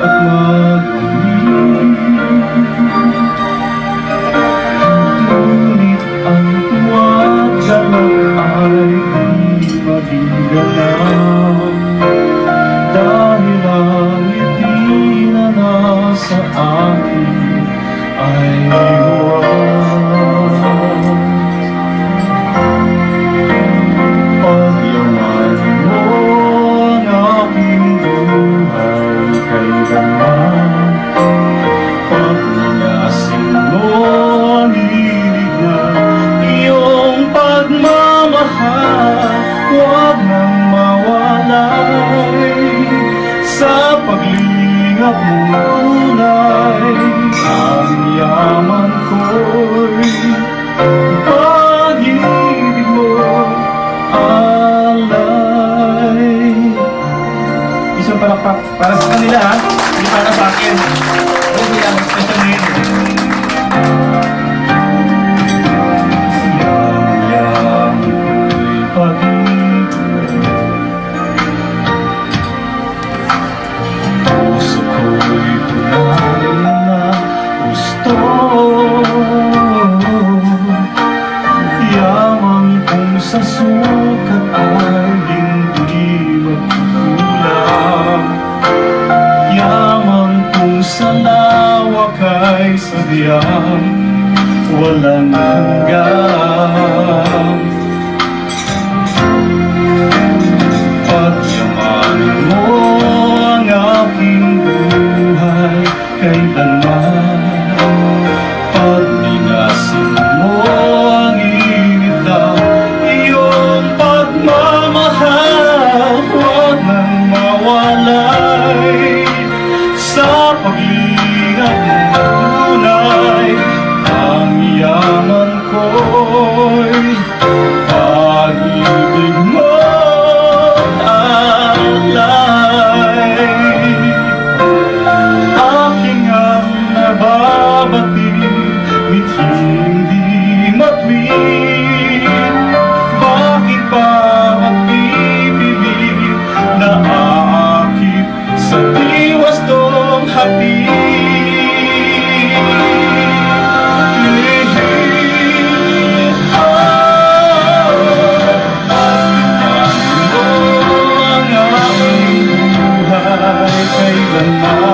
Oh mo ha Huwag nang mawalay Sa paglingap mo tunay Ang yaman ko'y Pag-ibig mo alay. Isang palakpak para sa kanila Hindi para sa akin. Huwag nila sa sukat ay hindi magkukulang Yaman kung sa lawak ay sadyang walang hanggang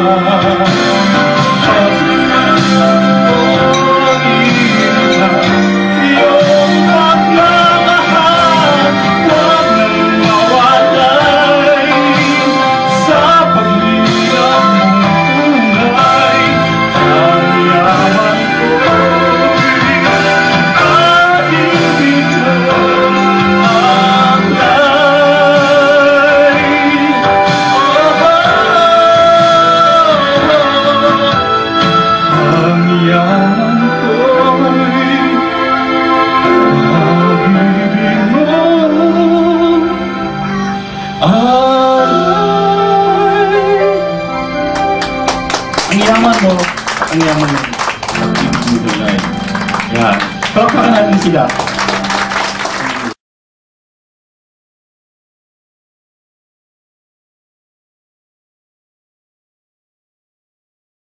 Lord. yaman mo, ang yaman ng pag-ibig mo Yeah. Palakpakan natin sila.